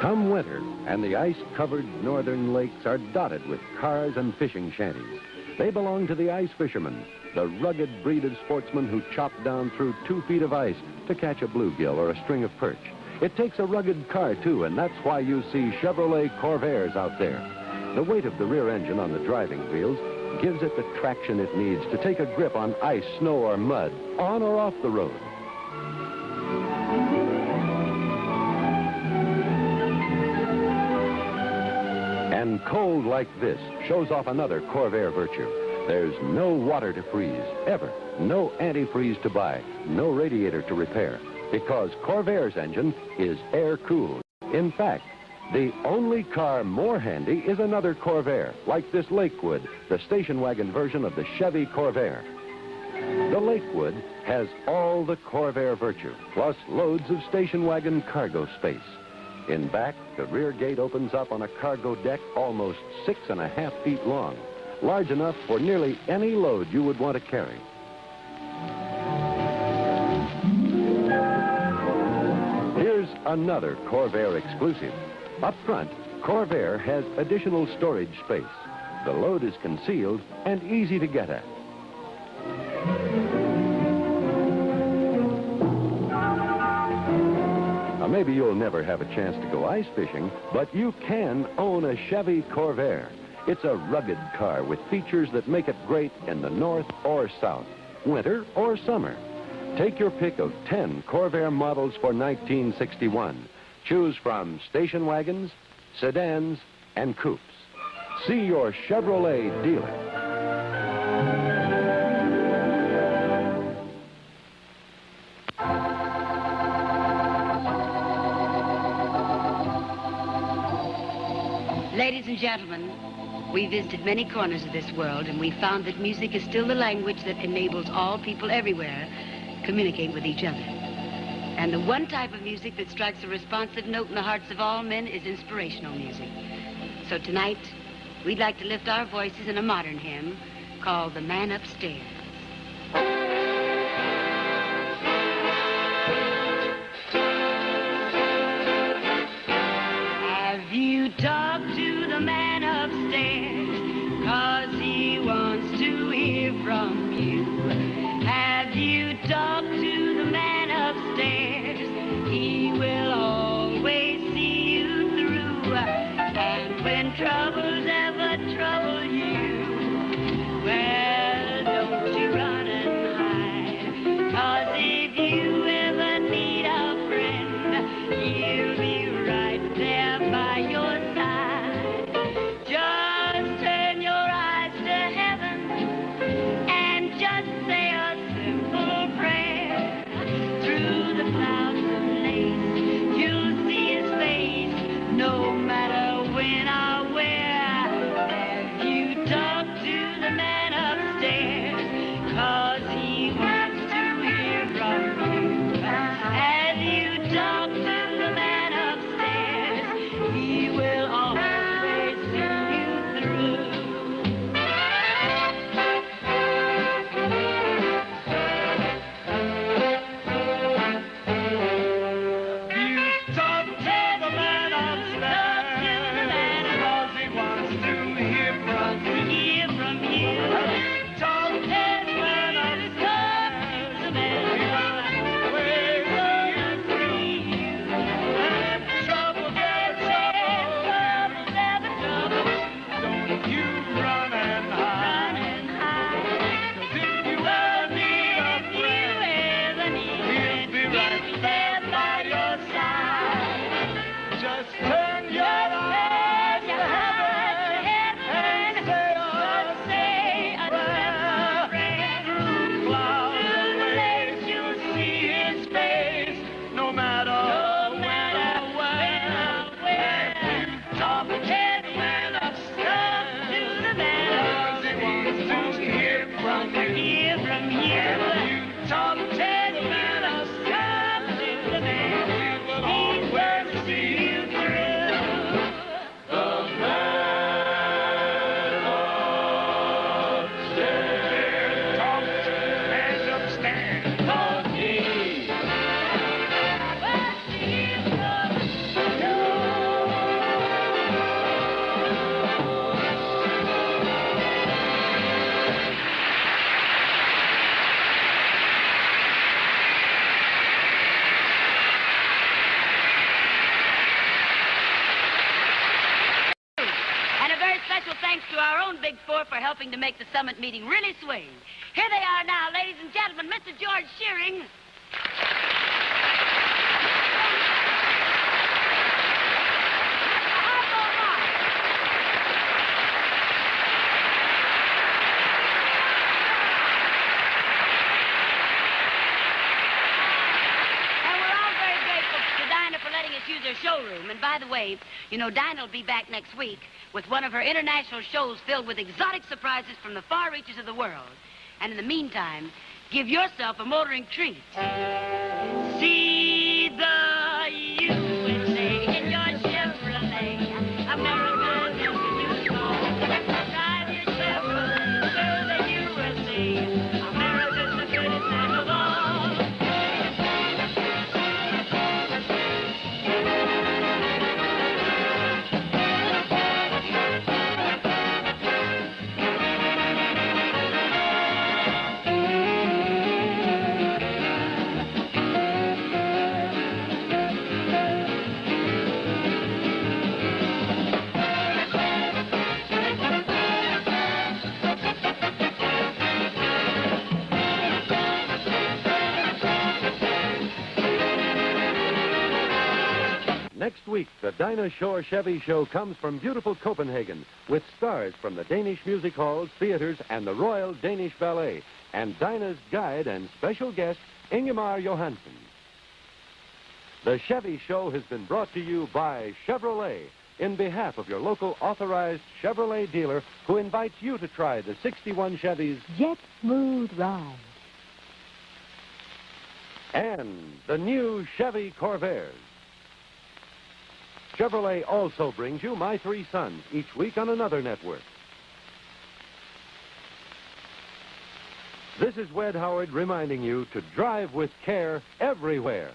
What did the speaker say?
Come winter, and the ice-covered northern lakes are dotted with cars and fishing shanties. They belong to the ice fishermen, the rugged breed of sportsmen who chop down through two feet of ice to catch a bluegill or a string of perch. It takes a rugged car, too, and that's why you see Chevrolet Corvairs out there. The weight of the rear engine on the driving wheels gives it the traction it needs to take a grip on ice, snow, or mud, on or off the road. And cold like this shows off another Corvair virtue. There's no water to freeze, ever. No antifreeze to buy, no radiator to repair, because Corvair's engine is air-cooled. In fact, the only car more handy is another Corvair, like this Lakewood, the station wagon version of the Chevy Corvair. The Lakewood has all the Corvair virtue, plus loads of station wagon cargo space. In back, the rear gate opens up on a cargo deck almost six and a half feet long, large enough for nearly any load you would want to carry. Here's another Corvair exclusive. Up front, Corvair has additional storage space. The load is concealed and easy to get at. Maybe you'll never have a chance to go ice fishing, but you can own a Chevy Corvair. It's a rugged car with features that make it great in the north or south, winter or summer. Take your pick of 10 Corvair models for 1961. Choose from station wagons, sedans, and coupes. See your Chevrolet dealer. Ladies and gentlemen, we visited many corners of this world and we found that music is still the language that enables all people everywhere communicate with each other. And the one type of music that strikes a responsive note in the hearts of all men is inspirational music. So tonight, we'd like to lift our voices in a modern hymn called The Man Upstairs. From you. special thanks to our own Big Four for helping to make the summit meeting really swing. Here they are now, ladies and gentlemen, Mr. George Shearing. The way, you know, Dinah will be back next week with one of her international shows filled with exotic surprises from the far reaches of the world. And in the meantime, give yourself a motoring treat. See Next week, the Dinah Shore Chevy Show comes from beautiful Copenhagen with stars from the Danish music halls, theaters, and the Royal Danish Ballet, and Dinah's guide and special guest, Ingemar Johansson. The Chevy Show has been brought to you by Chevrolet in behalf of your local authorized Chevrolet dealer who invites you to try the 61 Chevys Jet Smooth Ride. and the new Chevy Corvairs. Chevrolet also brings you My Three Sons each week on another network. This is Wed Howard reminding you to drive with care everywhere.